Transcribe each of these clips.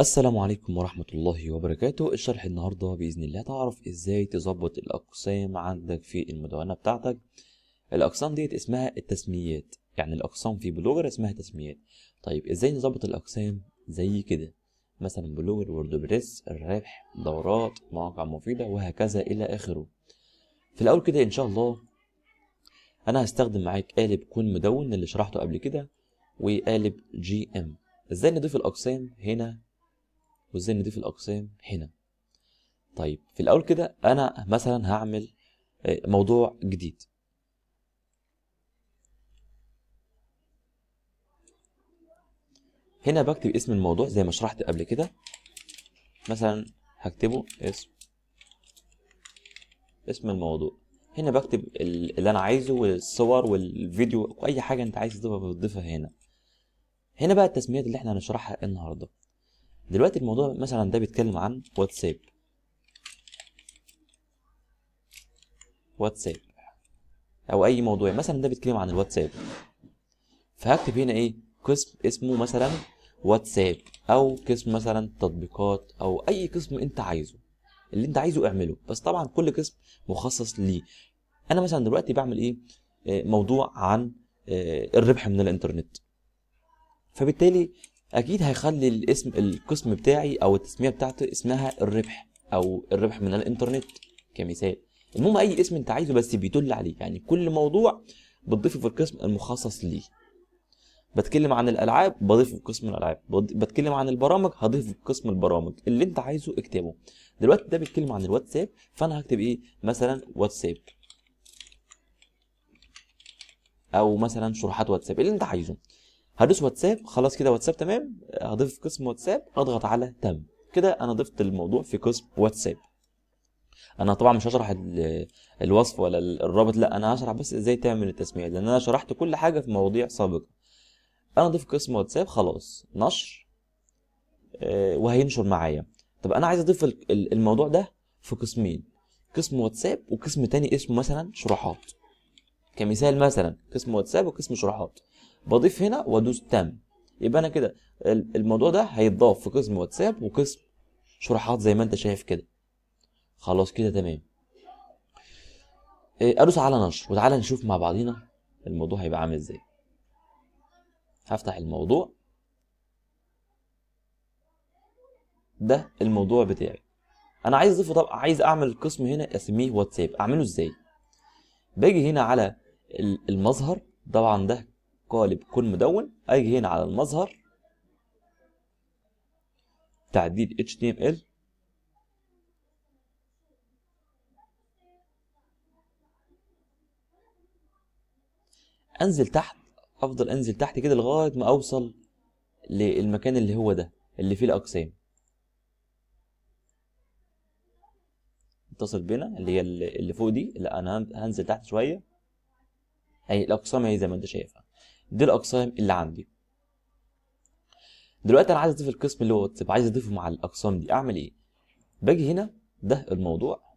السلام عليكم ورحمة الله وبركاته. الشرح النهاردة بإذن الله تعرف إزاي تظبط الأقسام عندك في المدونة بتاعتك. الأقسام ديت اسمها التسميات يعني الأقسام في Blogger اسمها تسميات. طيب إزاي نظبط الأقسام؟ زي كده. مثلا Blogger WordPress الربح دورات مواقع مفيدة وهكذا إلى آخره. في الأول كده إن شاء الله أنا هستخدم معاك قالب كون مدون اللي شرحته قبل كده وقالب جي إم. إزاي نضيف الأقسام هنا؟ وازاي نضيف الأقسام هنا. طيب في الأول كده أنا مثلا هعمل آه، موضوع جديد. هنا بكتب اسم الموضوع زي ما شرحت قبل كده. مثلا هكتبه اسم اسم الموضوع. هنا بكتب ال- اللي أنا عايزه والصور والفيديو واي حاجة أنت عايز تضيفها بتضيفها هنا. هنا بقى التسميات اللي إحنا هنشرحها النهارده. دلوقتي الموضوع مثلا ده بيتكلم عن واتساب. واتساب. أو أي موضوع. مثلا ده بيتكلم عن الواتساب. فهكتب هنا إيه؟ قسم اسمه مثلا واتساب. أو قسم مثلا تطبيقات. أو أي قسم أنت عايزه. اللي أنت عايزه اعمله. بس طبعا كل قسم مخصص ليه. أنا مثلا دلوقتي بعمل إيه؟ آه، موضوع عن آه، الربح من الإنترنت. فبالتالي أكيد هيخلي الاسم القسم بتاعي أو التسمية بتاعته اسمها الربح أو الربح من الإنترنت كمثال. المهم أي اسم أنت عايزه بس بيدل عليه. يعني كل موضوع بتضيفه في القسم المخصص ليه. بتكلم عن الألعاب بضيفه في قسم الألعاب. بتكلم عن البرامج هضيفه في قسم البرامج. اللي أنت عايزه اكتبه. دلوقتي ده بيتكلم عن الواتساب فأنا هكتب إيه؟ مثلا واتساب. أو مثلا شروحات واتساب. اللي أنت عايزه. هدوس واتساب خلاص كده واتساب تمام؟ هضيف قسم واتساب اضغط على تم. كده أنا ضفت الموضوع في قسم واتساب. أنا طبعا مش هشرح ال- الوصف ولا ال- الرابط لا أنا هشرح بس إزاي تعمل التسميه لأن أنا شرحت كل حاجة في مواضيع سابقة. أنا ضيف قسم واتساب خلاص نشر آه، وهينشر معايا. طب أنا عايز أضيف ال- ال- الموضوع ده في قسمين قسم واتساب وقسم تاني اسمه مثلا شروحات. كمثال مثلا قسم واتساب وقسم شروحات. بضيف هنا وادوس تم. يبقى أنا كده ال- الموضوع ده هيتضاف في قسم واتساب وقسم شروحات زي ما أنت شايف كده. خلاص كده تمام. إيه، أدوس على نشر وتعالى نشوف مع بعضينا الموضوع هيبقى عامل إزاي. هفتح الموضوع. ده الموضوع بتاعي. أنا عايز أضيفه طب عايز أعمل قسم هنا أسميه واتساب. أعمله إزاي؟ باجي هنا على ال- المظهر. طبعا ده قالب كون مدون أجي هنا على المظهر تعديل HTML أنزل تحت أفضل أنزل تحت كده لغاية ما أوصل للمكان اللي هو ده اللي فيه الأقسام. اتصل بينا اللي هي اللي فوق دي لا أنا هن- هنزل تحت شوية. أي الأقسام هي زي ما أنت شايفها. دي الأقسام اللي عندي. دلوقتي أنا عايز أضيف القسم اللي هو واتساب عايز أضيفه مع الأقسام دي. أعمل إيه؟ باجي هنا ده الموضوع.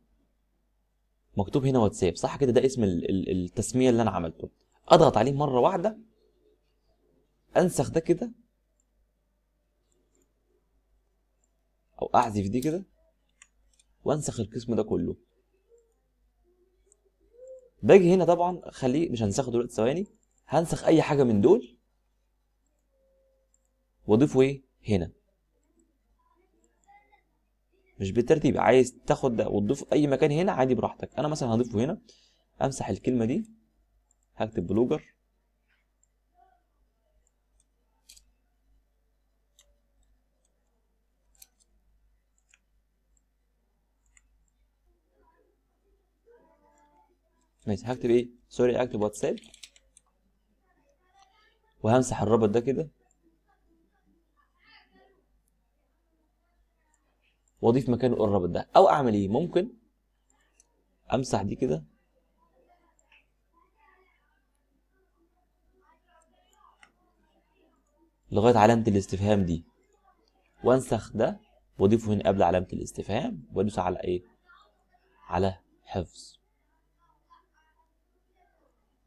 مكتوب هنا واتساب صح كده؟ ده اسم ال- ال- التسمية اللي أنا عملته. أضغط عليه مرة واحدة. أنسخ ده كده. أو احذف دي كده. وأنسخ القسم ده كله. باجي هنا طبعا خليه مش هنسخه دلوقتي ثواني. هنسخ أي حاجة من دول وأضيفه إيه؟ هنا. مش بالترتيب عايز تاخد ده وتضيفه أي مكان هنا عادي براحتك. أنا مثلا هضيفه هنا أمسح الكلمة دي هكتب Blogger. ماشي هكتب إيه؟ sorry هكتب واتساب. وهمسح الرابط ده كده. واضيف مكانه الرابط ده. أو أعمل إيه؟ ممكن أمسح دي كده. لغاية علامة الاستفهام دي. وانسخ ده وأضيفه هنا قبل علامة الاستفهام. وأدوس على إيه؟ على حفظ.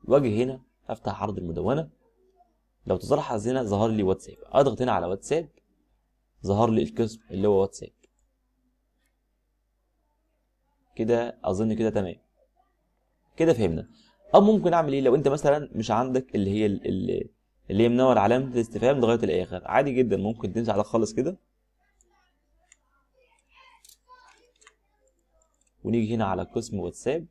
وأجي هنا أفتح عرض المدونة. لو تلاحظ هنا ظهر لي واتساب. اضغط هنا على واتساب ظهر لي القسم اللي هو واتساب. كده أظن كده تمام. كده فهمنا. أو ممكن أعمل إيه لو أنت مثلا مش عندك اللي هي ال- ال- اللي هي منور علامة الاستفهام لغاية الآخر؟ عادي جدا ممكن تمسح ده خالص كده. ونيجي هنا على قسم واتساب.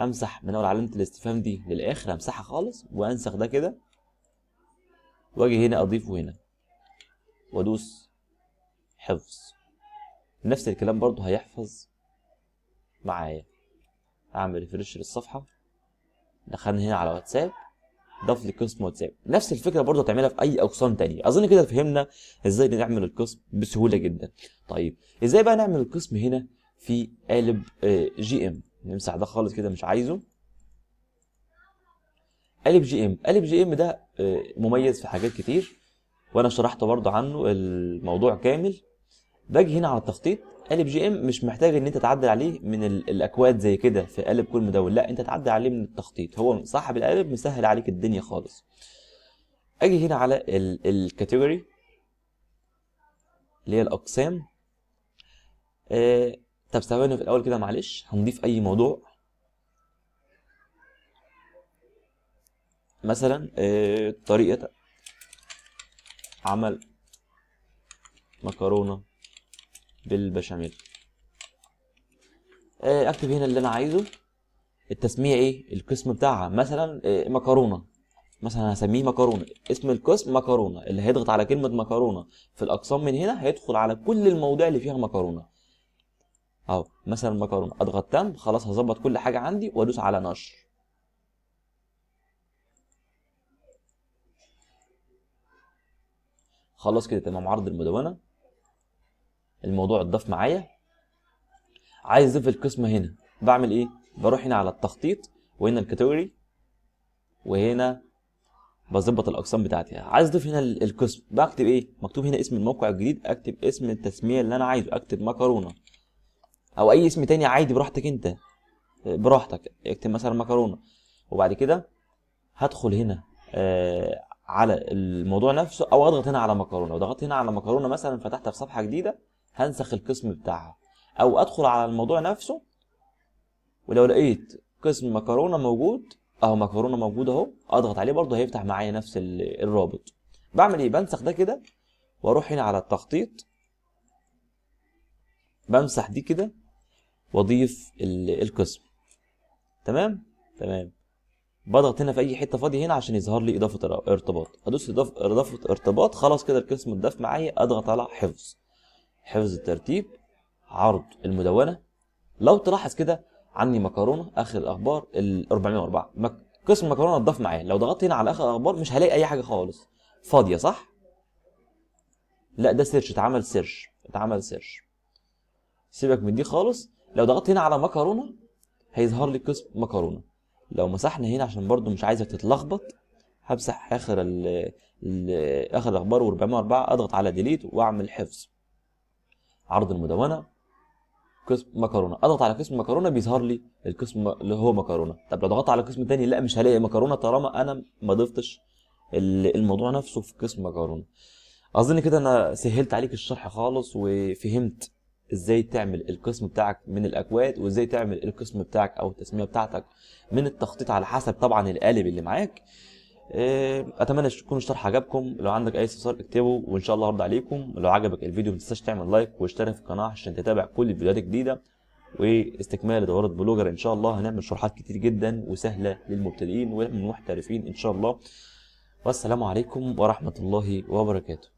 امسح من أول علامة الاستفهام دي للآخر امسحها خالص وأنسخ ده كده. وأجي هنا اضيفه هنا وأدوس حفظ. نفس الكلام برضو هيحفظ معايا. أعمل ريفرش للصفحة. دخلنا هنا على واتساب. ضاف لي قسم واتساب. نفس الفكرة برضو هتعملها في أي أقسام تانية. أظن كده فهمنا إزاي نعمل القسم بسهولة جدا. طيب إزاي بقى نعمل القسم هنا في قالب آه، جي ام نمسح ده خالص كده مش عايزه. قالب جي إم. قالب جي إم ده آه، مميز في حاجات كتير. وأنا شرحت برضو عنه الموضوع كامل. باجي هنا على التخطيط. قالب جي إم مش محتاج إن أنت تعدل عليه من ال- الأكواد زي كده في قالب كون مدون. لا أنت تعدل عليه من التخطيط. هو صاحب القالب مسهل عليك الدنيا خالص. أجي هنا على الكاتيجوري اللي هي الأقسام. آه طب ثواني في الأول كده معلش هنضيف أي موضوع. مثلا آه طريقة عمل مكرونة بالبشاميل. آه، أكتب هنا اللي أنا عايزه. التسمية إيه؟ القسم بتاعها. مثلا آه، مكرونة. مثلا هسميه مكرونة. اسم القسم مكرونة. اللي هيضغط على كلمة مكرونة في الأقسام من هنا هيدخل على كل المواضيع اللي فيها مكرونة. اهو مثلا مكرونة. اضغط تم خلاص هظبط كل حاجة عندي وأدوس على نشر. خلاص كده تمام. عرض المدونة. الموضوع اتضاف معايا. عايز أضيف القسم هنا. بعمل إيه؟ بروح هنا على التخطيط وهنا الكاتيجوري وهنا بظبط الأقسام بتاعتي. عايز أضيف هنا ال- القسم. بكتب إيه؟ مكتوب هنا اسم الموقع الجديد أكتب اسم التسمية اللي أنا عايزه. أكتب مكرونة. أو أي اسم تاني عادي براحتك أنت. براحتك. اكتب مثلا مكرونة. وبعد كده هدخل هنا آه على الموضوع نفسه أو اضغط هنا على مكرونة. لو ضغطت هنا على مكرونة مثلا فتحت في صفحة جديدة هنسخ القسم بتاعها. أو أدخل على الموضوع نفسه ولو لقيت قسم مكرونة موجود أهو مكرونة موجود أهو أضغط عليه برضه هيفتح معايا نفس ال- الرابط. بعمل إيه؟ بنسخ ده كده وأروح هنا على التخطيط. بمسح دي كده واضيف ال- القسم. تمام؟ تمام. بضغط هنا في أي حتة فاضيه هنا عشان يظهر لي إضافة ار- ارتباط. أدوس اضافه إضافة ارتباط خلاص كده القسم اتضاف معايا أضغط على حفظ. حفظ الترتيب عرض المدونة. لو تلاحظ كده عندي مكرونة آخر الأخبار ال 404 مك... قسم مكرونة اتضاف معايا. لو ضغطت هنا على آخر الأخبار مش هلاقي أي حاجة خالص. فاضية صح؟ لا ده search اتعمل search اتعمل search. سيبك من دي خالص. لو ضغطت هنا على مكرونة هيظهر لي قسم مكرونة. لو مسحنا هنا عشان برضو مش عايزك تتلخبط همسح آخر ال آخر الأخبار و 404 أضغط على delete وأعمل حفظ. عرض المدونة قسم مكرونة. أضغط على قسم مكرونة بيظهر لي القسم اللي هو مكرونة. طب لو ضغطت على قسم تاني لا مش هلاقي مكرونة طالما أنا ما ضفتش ال- الموضوع نفسه في قسم مكرونة. أظن كده أنا سهلت عليك الشرح خالص وفهمت إزاي تعمل القسم بتاعك من الاكواد وازاي تعمل القسم بتاعك أو التسمية بتاعتك من التخطيط على حسب طبعا القالب اللي معاك. آه، اتمنى يكون الشرح عجبكم. لو عندك اي استفسار اكتبه وان شاء الله هرد عليكم. لو عجبك الفيديو ما تنساش تعمل like واشترك في القناة عشان تتابع كل الفيديوهات الجديدة. واستكمال لدورات Blogger إن شاء الله. هنعمل شروحات كتير جدا وسهلة للمبتدئين والمحترفين إن شاء الله. والسلام عليكم ورحمة الله وبركاته.